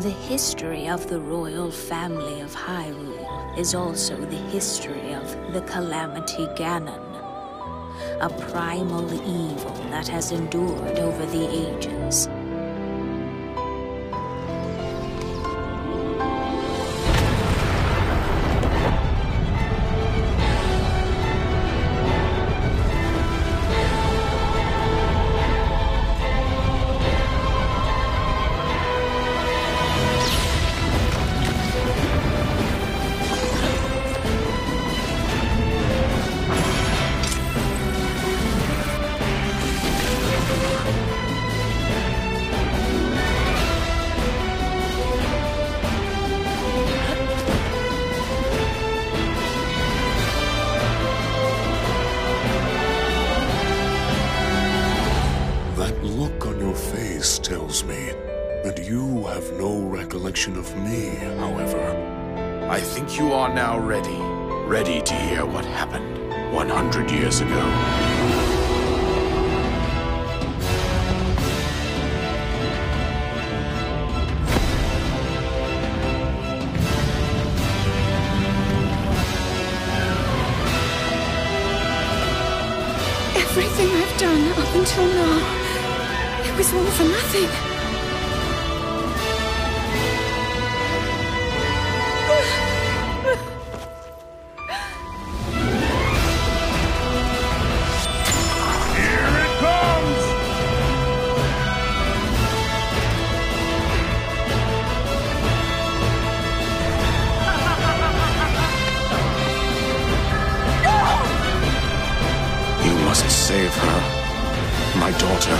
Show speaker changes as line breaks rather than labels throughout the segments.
The history of the royal family of Hyrule is also the history of the Calamity Ganon, a primal evil that has endured over the ages.
Tells me that you have no recollection of me, however.
I think you are now ready. Ready to hear what happened 100 years ago.
Everything I've done up until now, it was all for nothing.
Here it comes! You must save her, my daughter.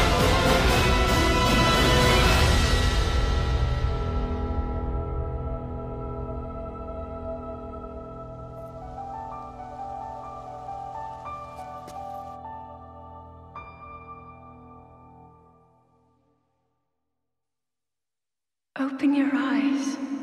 Open your eyes.